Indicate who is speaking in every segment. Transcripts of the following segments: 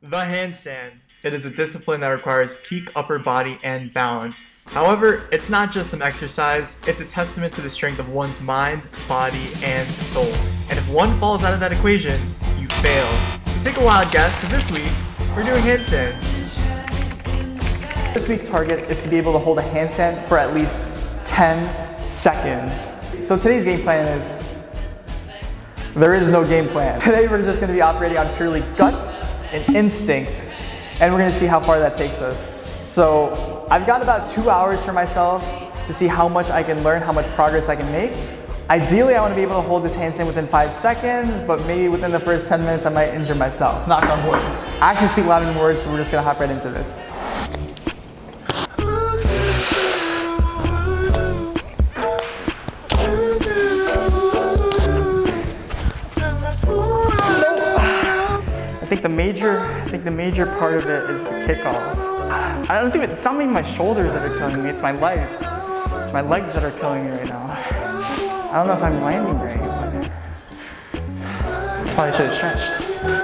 Speaker 1: The handstand. It is a discipline that requires peak upper body and balance. However, it's not just some exercise, it's a testament to the strength of one's mind, body, and soul. And if one falls out of that equation, you fail. So take a wild guess, because this week, we're doing handstand.
Speaker 2: This week's target is to be able to hold a handstand for at least 10 seconds. So today's game plan is, there is no game plan. Today we're just gonna be operating on purely guts and instinct, and we're gonna see how far that takes us. So I've got about two hours for myself to see how much I can learn, how much progress I can make. Ideally, I want to be able to hold this handstand within five seconds, but maybe within the first 10 minutes, I might injure myself. Knock on wood. I actually speak louder than words, so we're just gonna hop right into this. Think the major, I think the major part of it is the kickoff. I don't think it's not even my shoulders that are killing me. It's my legs. It's my legs that are killing me right now. I don't know if I'm landing right. Probably should have stretched.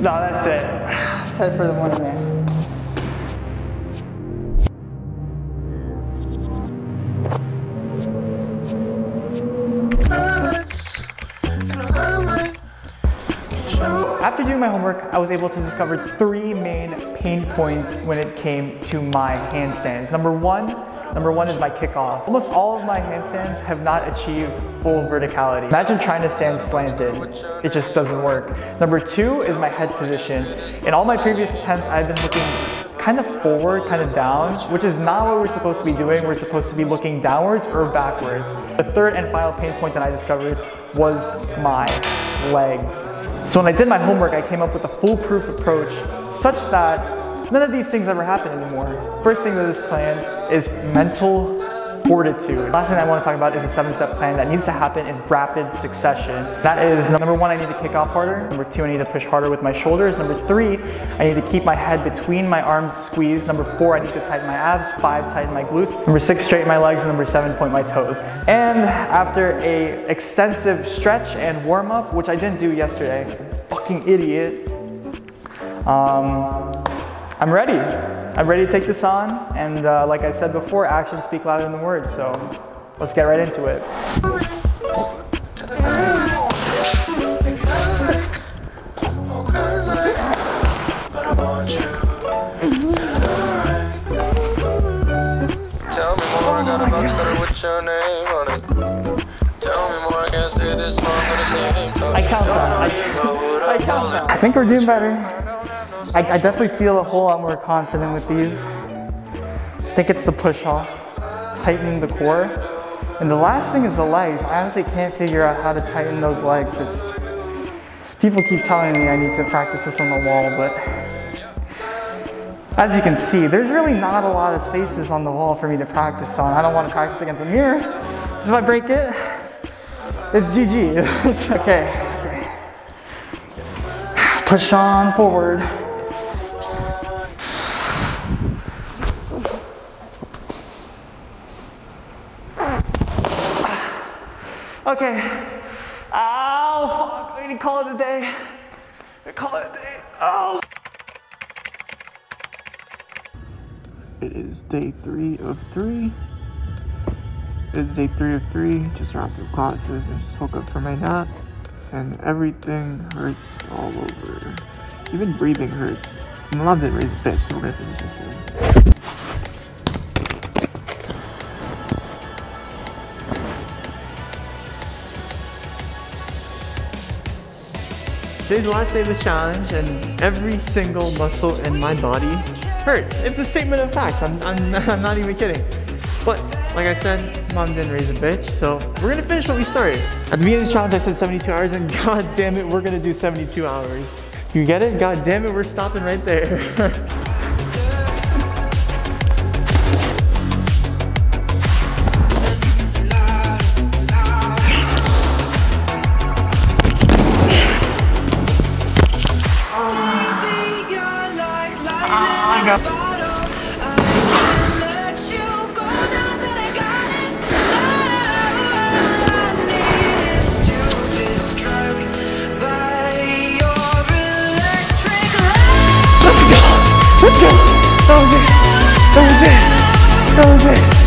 Speaker 2: No, that's it. That's it for the morning, man. After doing my homework, I was able to discover three main pain points when it came to my handstands. Number one, number one is my kickoff. Almost all of my handstands have not achieved full verticality. Imagine trying to stand slanted. It just doesn't work. Number two is my head position. In all my previous attempts, I've been looking kind of forward, kind of down, which is not what we're supposed to be doing. We're supposed to be looking downwards or backwards. The third and final pain point that I discovered was my legs. So when I did my homework, I came up with a foolproof approach such that none of these things ever happen anymore. First thing to this plan is mental fortitude. Last thing I want to talk about is a seven-step plan that needs to happen in rapid succession. That is, number one, I need to kick off harder. Number two, I need to push harder with my shoulders. Number three, I need to keep my head between my arms squeezed. Number four, I need to tighten my abs. Five, tighten my glutes. Number six, straighten my legs. And number seven, point my toes. And after a extensive stretch and warm up, which I didn't do yesterday, I'm a fucking idiot, um, I'm ready. I'm ready to take this on, and uh, like I said before, actions speak louder than words, so let's get right into it.
Speaker 3: Tell me more, I got a box cutter with your name on it. Tell me more, I can't stay this long, but it's saying
Speaker 2: I count that. I, I count that. I think we're doing better. I, I definitely feel a whole lot more confident with these. I think it's the push off, tightening the core. And the last thing is the legs. I honestly can't figure out how to tighten those legs. It's people keep telling me I need to practice this on the wall, but as you can see, there's really not a lot of spaces on the wall for me to practice on. I don't want to practice against a mirror. Because if I break it, it's GG. It's okay. okay. Push on forward. Okay. Ow, fuck. I need to call it a day. Call it a day. Oh.
Speaker 4: It is day three of three. It is day three of three. Just wrapped up classes. I just woke up from my nap, and everything hurts all over. Even breathing hurts. My mom didn't raise a bitch, so we're gonna finish this thing.
Speaker 1: Today's the last day of this challenge, and every single muscle in my body hurts. It's a statement of facts. I'm, I'm, I'm not even kidding. But like I said, mom didn't raise a bitch, so we're gonna finish what we started. At the beginning of this challenge, I said 72 hours, and god damn it, we're gonna do 72 hours. You get it? God damn it, we're stopping right there.
Speaker 2: Let's go. Let's go.